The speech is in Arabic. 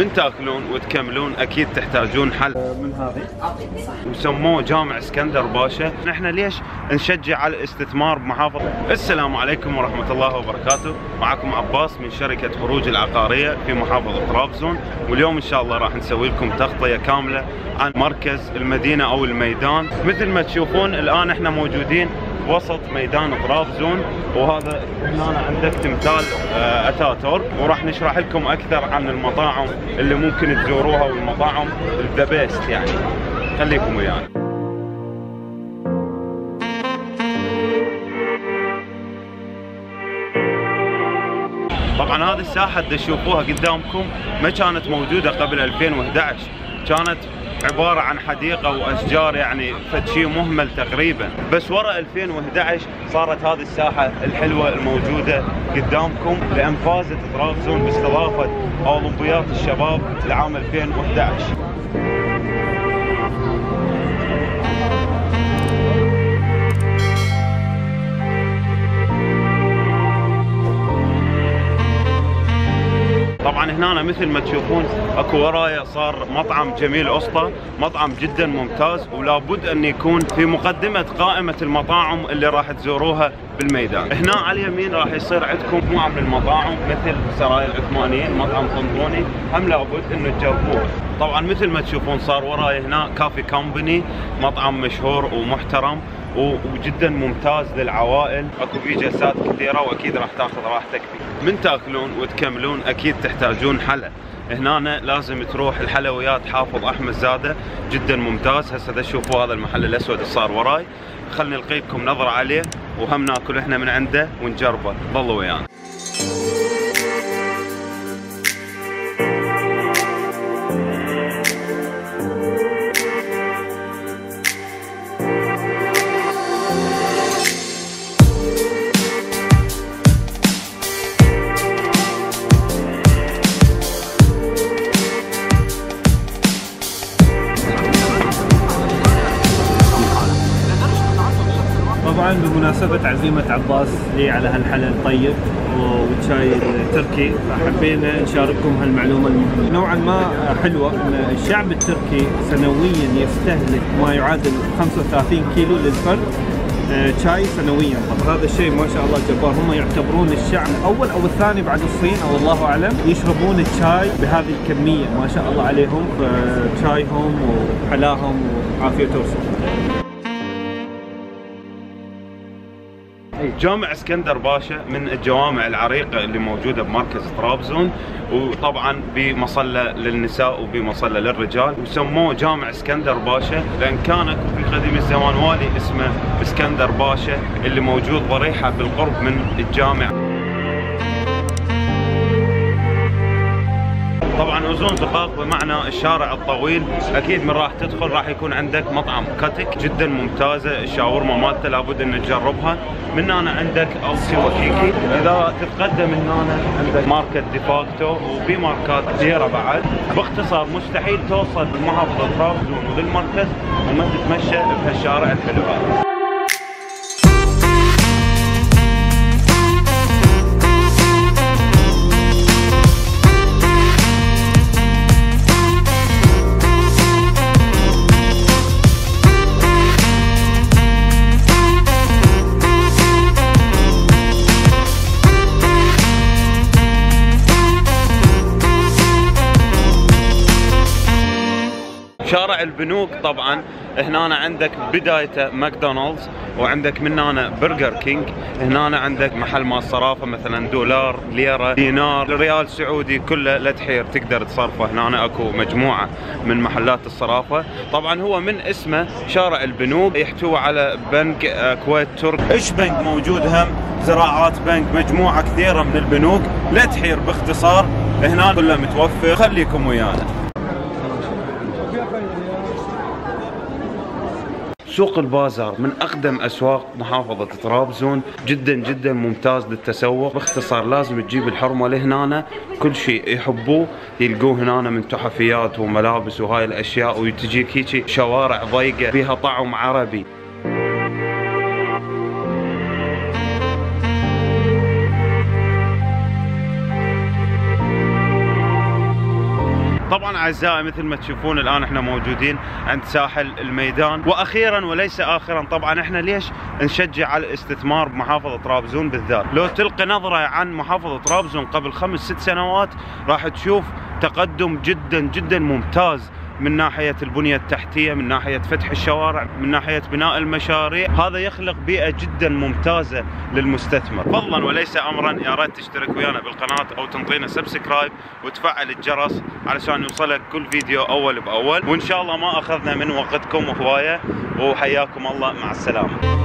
من تاكلون وتكملون أكيد تحتاجون حل. من هذه. وسموه جامع اسكندر باشا. نحن ليش نشجع على الاستثمار بمحافظة؟ السلام عليكم ورحمة الله وبركاته. معكم عباس من شركة فروج العقارية في محافظة طرابزون واليوم إن شاء الله راح نسوي لكم تغطية كاملة عن مركز المدينة أو الميدان. مثل ما تشوفون الآن إحنا موجودين وسط ميدان طرابزون وهذا هنا عندك تمثال آه، اتاتورك وراح نشرح لكم أكثر عن المطاعم اللي ممكن تزوروها والمطاعم the best يعني. خليكم ويانا. طبعا هذه الساحة تشوفوها قدامكم ما كانت موجودة قبل 2011 كانت عبارة عن حديقة وأشجار يعني فد شيء مهمل تقريبا. بس ورا 2011 صارت هذه الساحة الحلوة الموجودة قدامكم لأن فازت طرابزون باستضافة اولمبياد الشباب لعام 2011 هنا مثل ما تشوفون اكو ورايا صار مطعم جميل اسطى مطعم جدا ممتاز ولابد أن يكون في مقدمة قائمة المطاعم اللي راح تزوروها بالميدان. هنا على اليمين راح يصير عندكم مجموعه من المطاعم مثل سرايا العثمانيين مطعم قنطوني هم لابد انه تجربوه طبعا مثل ما تشوفون صار وراي هنا كافي كومباني مطعم مشهور ومحترم. وجدا ممتاز للعوائل. أكو فيه جلسات كثيرة وأكيد راح تاخذ راحتك. فيه من تأكلون وتكملون أكيد تحتاجون حلا. هنا لازم تروح الحلويات حافظ أحمد زادة. جدا ممتاز. هسه تشوفوا هذا المحل الأسود اللي صار وراي. خلني نلقي لكم نظرة عليه وهم ناكل إحنا من عنده ونجربه. ظلوا ويانا. طبعا بمناسبة عزيمة عباس لي على هالحلا الطيب والشاي التركي فحبينا نشارككم هالمعلومة المهمة نوعا ما حلوة إن الشعب التركي سنويا يستهلك ما يعادل 35 كيلو للفرد آه، شاي سنويا. طب هذا الشيء ما شاء الله جبار. هم يعتبرون الشعب الأول أو الثاني بعد الصين أو الله أعلم يشربون الشاي بهذه الكمية. ما شاء الله عليهم فشايهم وحلاهم وعافية توصل. جامع اسكندر باشا من الجوامع العريقة اللي موجودة بمركز طرابزون وطبعا بمصلى للنساء وبمصلى للرجال وسموه جامع اسكندر باشا لأن كان في قديم الزمان والي اسمه اسكندر باشا اللي موجود ضريحة بالقرب من الجامع. طبعا أوزون دقاق بمعنى الشارع الطويل. أكيد من راح تدخل راح يكون عندك مطعم كاتك جدا ممتازة الشاورما مالته لابد ان تجربها. من هنا عندك LC Waikiki. إذا تتقدم من هنا عندك ماركه ديفاكتو وفي ماركات كثيرة بعد. باختصار مستحيل توصل لمحافظه طرابزون وللمركز وما تتمشى بهالشارع الحلو هذا. شارع البنوك طبعا. هنا عندك بدايته ماكدونالدز وعندك من هنا برجر كينج. هنا عندك محل مال صرافة مثلا دولار ليرة دينار ريال سعودي كله لا تحير تقدر تصرفه. هنا أكو مجموعة من محلات الصرافة. طبعا هو من اسمه شارع البنوك يحتوي على بنك آه، كويت ترك. إيش بنك موجود؟ هم زراعات بنك مجموعة كثيرة من البنوك. لا تحير باختصار هنا كله متوفر. خليكم ويانا. سوق البازار من أقدم أسواق محافظة طرابزون جدا جدا ممتاز للتسوق. باختصار لازم تجيب الحرمة لهنا كل شيء يحبوه يلقوه هنا من تحفيات وملابس وهاي الأشياء وتجيك هيك شوارع ضيقة فيها طعم عربي. أعزائي مثل ما تشوفون الآن إحنا موجودين عند ساحل الميدان. وأخيرا وليس اخرا طبعا إحنا ليش نشجع على الاستثمار بمحافظة طرابزون بالذات؟ لو تلقي نظرة عن محافظة طرابزون قبل خمس ست سنوات راح تشوف تقدم جدا جدا ممتاز من ناحية البنية التحتية من ناحية فتح الشوارع من ناحية بناء المشاريع هذا يخلق بيئة جدا ممتازة للمستثمر. فضلا وليس امرا يا ريت تشترك ويانا بالقناة أو تنطينا subscribe وتفعل الجرس علشان يوصلك كل فيديو أول بأول. وإن شاء الله ما أخذنا من وقتكم هوايه وحياكم الله مع السلامة.